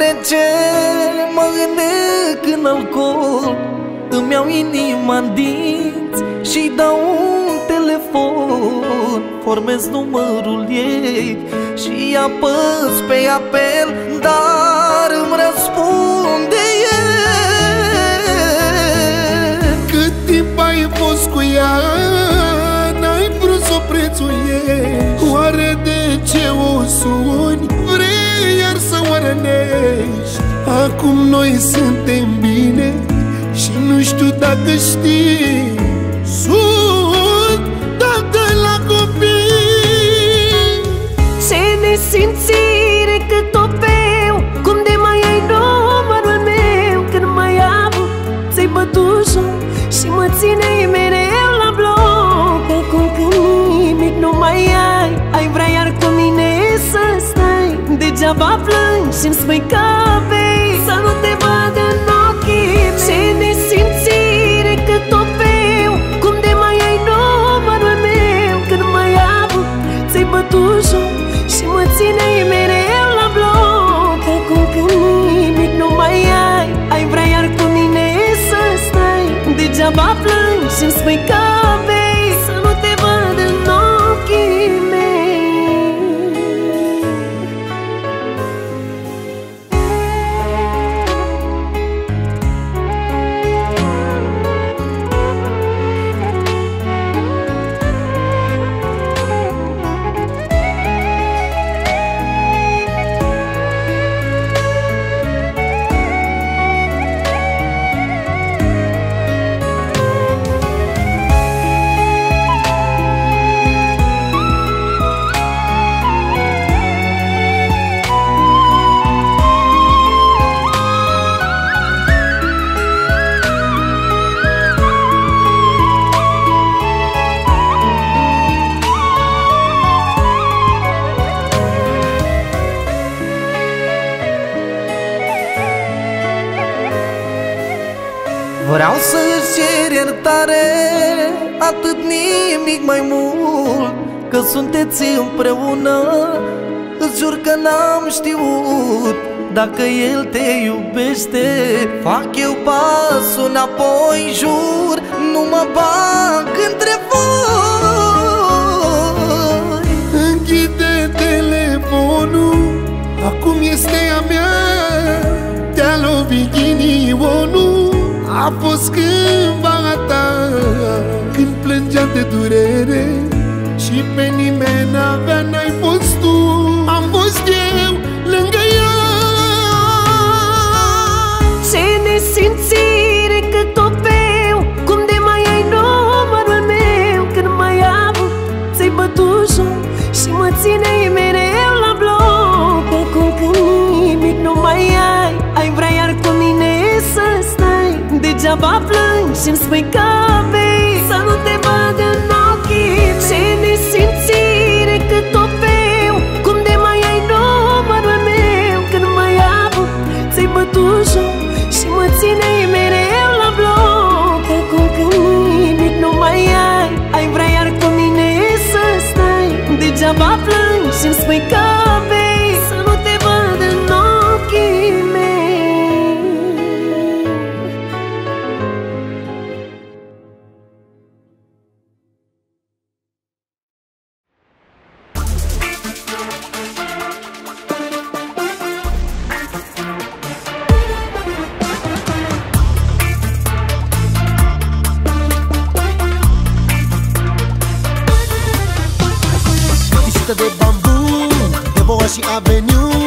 trece Mă gândesc în alcool. Îmi iau inima în dinți Și dau un telefon. Formez numărul ei Și apăs pe apel Dar îmi răspunde el. Cât timp ai fost cu ea N-ai vrut să o prețuiești? Oare de ce o suri? rănești Acum noi suntem bine Și nu știu dacă știi. since we got atât nimic mai mult Că sunteți împreună. Îți jur că n-am știut Dacă el te iubește. Fac eu pasul înapoi, jur Nu mă bag între voi. Închide telefonul Acum este a mea Te-a lovit ghinionul a fost cândva ta Când plângeam de durere Și pe nimeni avea n-ai fost tu. Am fost about blue, seems we got de bambu De boa și aveniu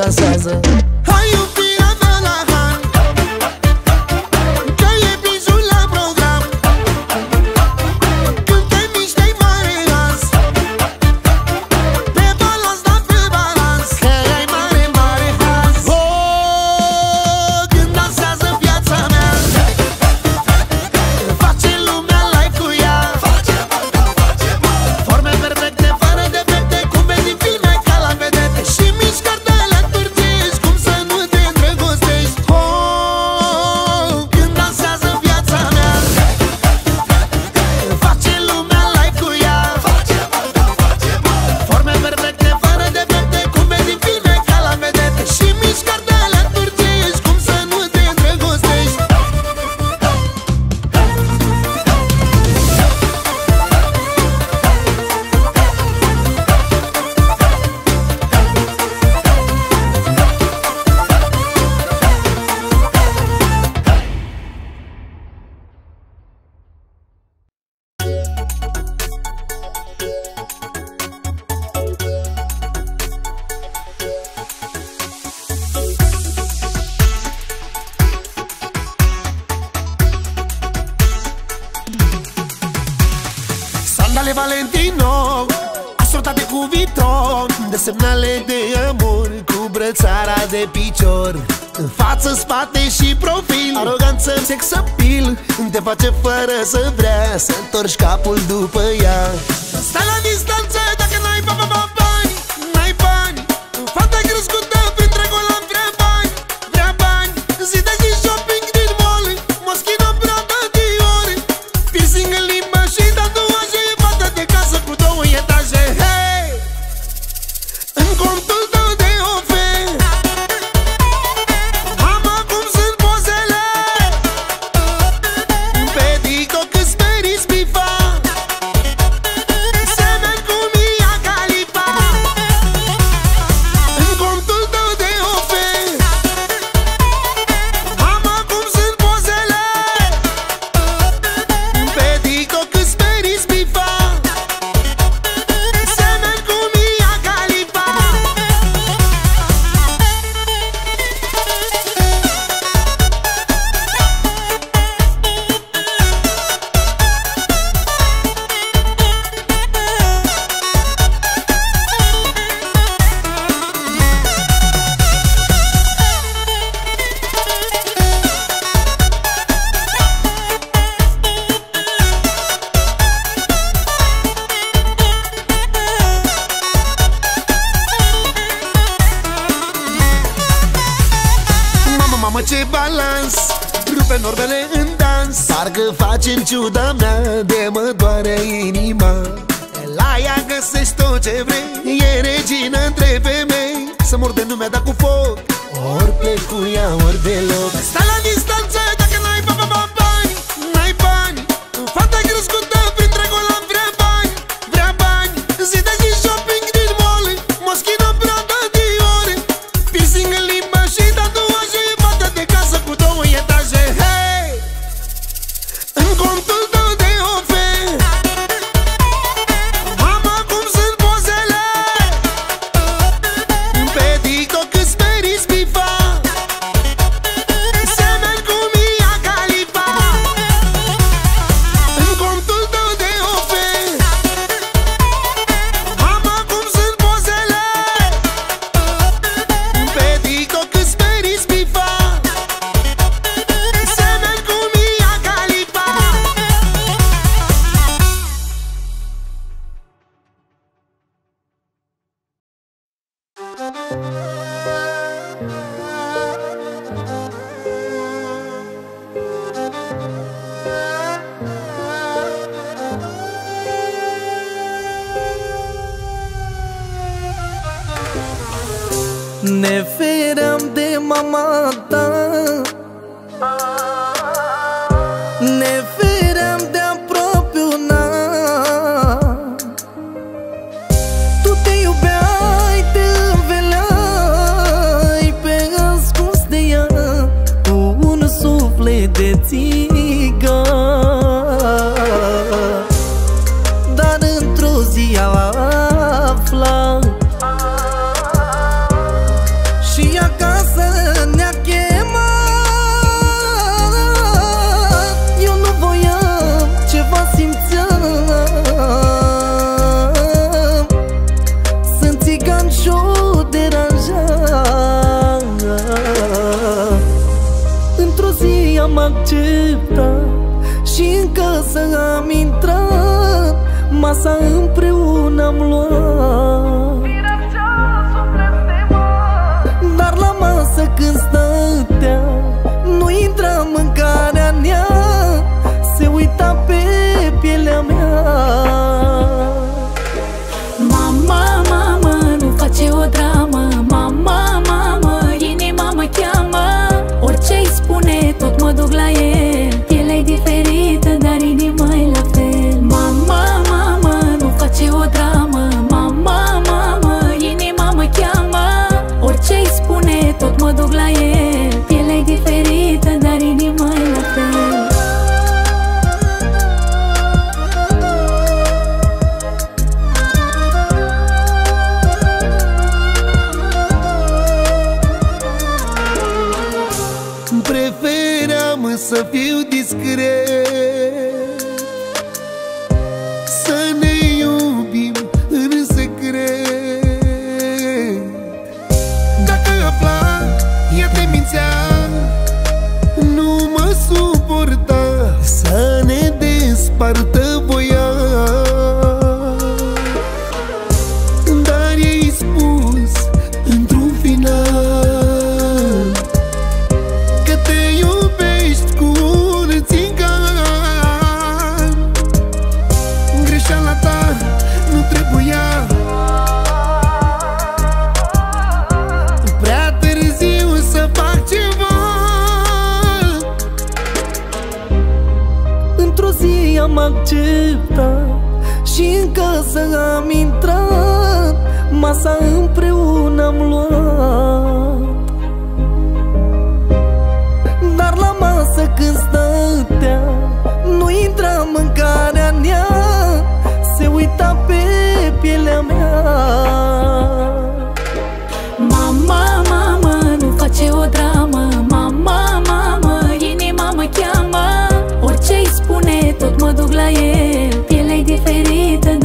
Baba Swaza. față, spate și profil. Aroganță, sex appeal Te face fără să vrea. Să întorci capul după ea. Stai la distanță Ne feream de mama ta. masa împreună am luat. Dar la masă când stăm acceptat Și în casă am intrat Masa împreună am luat. Dar la masă când stăteam Nu intra mâncarea în Se uita pe pielea mea. el Pielea diferită